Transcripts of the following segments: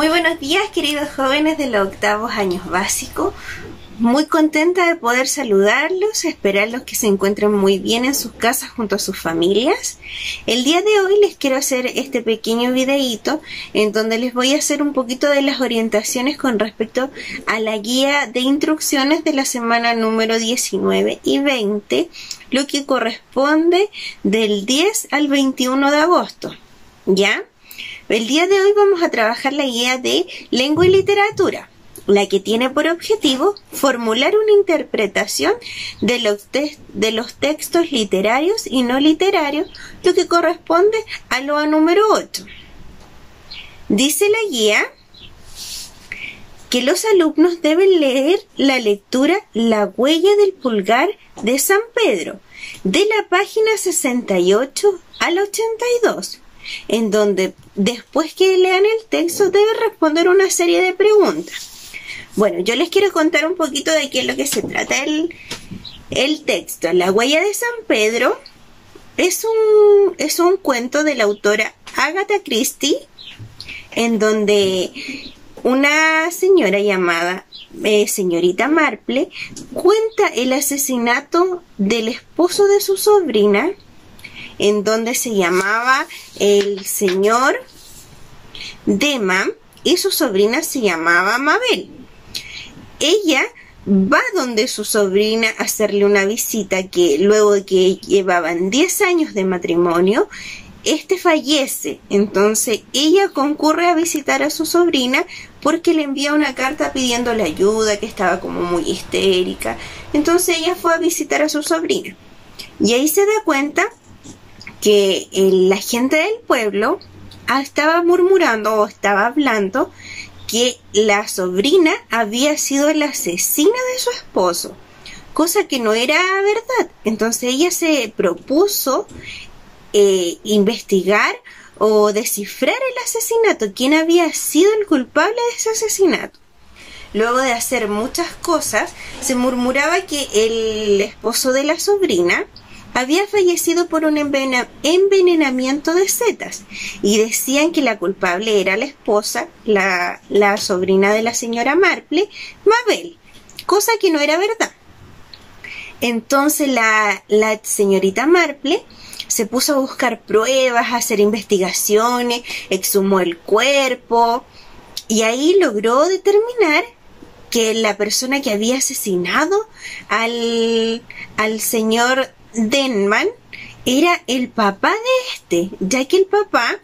Muy buenos días queridos jóvenes de los octavos años básicos. Muy contenta de poder saludarlos, esperarlos que se encuentren muy bien en sus casas junto a sus familias. El día de hoy les quiero hacer este pequeño videíto en donde les voy a hacer un poquito de las orientaciones con respecto a la guía de instrucciones de la semana número 19 y 20, lo que corresponde del 10 al 21 de agosto. ¿Ya? El día de hoy vamos a trabajar la guía de lengua y literatura la que tiene por objetivo formular una interpretación de los, de los textos literarios y no literarios, lo que corresponde a lo número 8. Dice la guía que los alumnos deben leer la lectura La huella del pulgar de San Pedro, de la página 68 al 82, en donde después que lean el texto deben responder una serie de preguntas. Bueno, yo les quiero contar un poquito de qué es lo que se trata el, el texto. La huella de San Pedro es un, es un cuento de la autora Agatha Christie, en donde una señora llamada eh, señorita Marple cuenta el asesinato del esposo de su sobrina, en donde se llamaba el señor Dema y su sobrina se llamaba Mabel ella va donde su sobrina a hacerle una visita que luego de que llevaban 10 años de matrimonio, este fallece. Entonces ella concurre a visitar a su sobrina porque le envía una carta pidiéndole ayuda, que estaba como muy histérica. Entonces ella fue a visitar a su sobrina. Y ahí se da cuenta que la gente del pueblo estaba murmurando o estaba hablando que la sobrina había sido la asesina de su esposo, cosa que no era verdad. Entonces ella se propuso eh, investigar o descifrar el asesinato, quién había sido el culpable de ese asesinato. Luego de hacer muchas cosas, se murmuraba que el esposo de la sobrina había fallecido por un envenenamiento de setas y decían que la culpable era la esposa, la, sobrina de la señora Marple, Mabel, cosa que no era verdad. Entonces la, la señorita Marple se puso a buscar pruebas, a hacer investigaciones, exhumó el cuerpo y ahí logró determinar que la persona que había asesinado al, al señor Denman era el papá de este, ya que el papá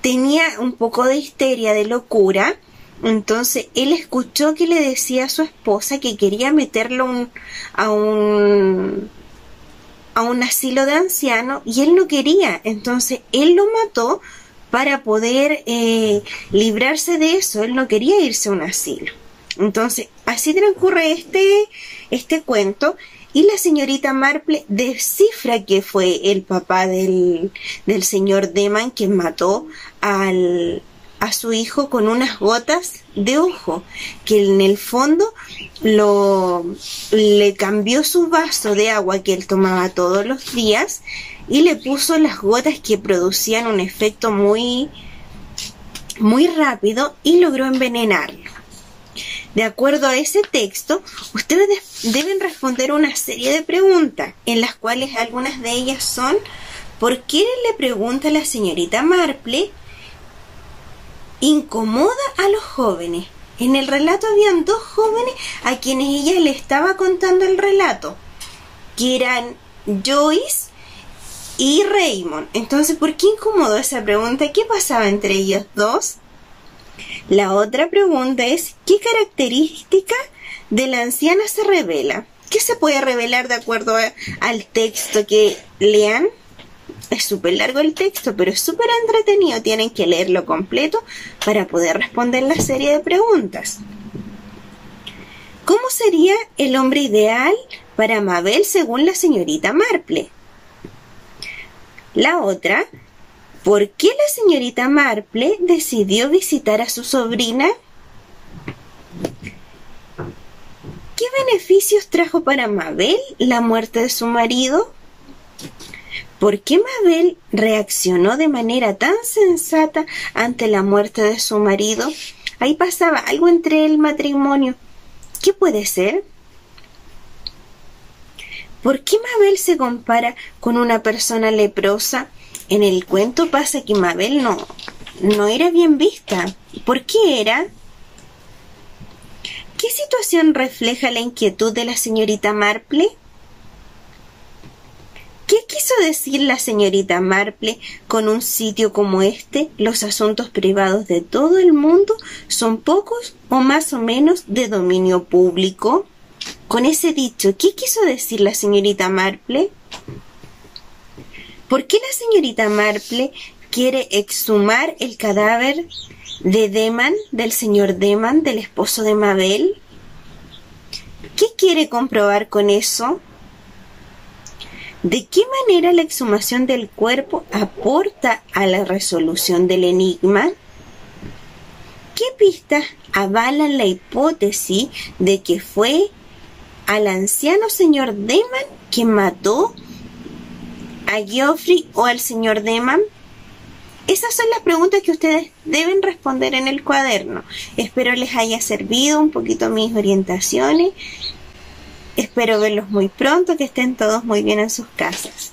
tenía un poco de histeria, de locura, entonces él escuchó que le decía a su esposa que quería meterlo a un a un asilo de ancianos y él no quería, entonces él lo mató para poder eh, librarse de eso, él no quería irse a un asilo. Entonces, así transcurre este, este cuento y la señorita Marple descifra que fue el papá del, del señor Deman quien mató al, a su hijo con unas gotas de ojo, que en el fondo lo, le cambió su vaso de agua que él tomaba todos los días y le puso las gotas que producían un efecto muy, muy rápido y logró envenenarlo. De acuerdo a ese texto, ustedes deben responder una serie de preguntas, en las cuales algunas de ellas son ¿por qué le pregunta la señorita Marple incomoda a los jóvenes? En el relato habían dos jóvenes a quienes ella le estaba contando el relato, que eran Joyce y Raymond. Entonces, ¿por qué incomodó esa pregunta? ¿Qué pasaba entre ellos dos? La otra pregunta es, ¿qué característica de la anciana se revela? ¿Qué se puede revelar de acuerdo al texto que lean? Es súper largo el texto, pero es súper entretenido. Tienen que leerlo completo para poder responder la serie de preguntas. ¿Cómo sería el hombre ideal para Mabel según la señorita Marple? La otra, ¿Por qué la señorita Marple decidió visitar a su sobrina? ¿Qué beneficios trajo para Mabel la muerte de su marido? ¿Por qué Mabel reaccionó de manera tan sensata ante la muerte de su marido? ahí pasaba algo entre el matrimonio. ¿Qué puede ser? ¿Por qué Mabel se compara con una persona leprosa? En el cuento pasa que Mabel no, no era bien vista. ¿Por qué era? ¿Qué situación refleja la inquietud de la señorita Marple? ¿Qué quiso decir la señorita Marple con un sitio como este? Los asuntos privados de todo el mundo son pocos o más o menos de dominio público. Con ese dicho, ¿qué quiso decir la señorita Marple? ¿Por qué la señorita Marple quiere exhumar el cadáver de Deman, del señor Deman, del esposo de Mabel? ¿Qué quiere comprobar con eso? ¿De qué manera la exhumación del cuerpo aporta a la resolución del enigma? ¿Qué pistas avalan la hipótesis de que fue al anciano señor Deman que mató a Geoffrey o al señor Deman? Esas son las preguntas que ustedes deben responder en el cuaderno. Espero les haya servido un poquito mis orientaciones. Espero verlos muy pronto, que estén todos muy bien en sus casas.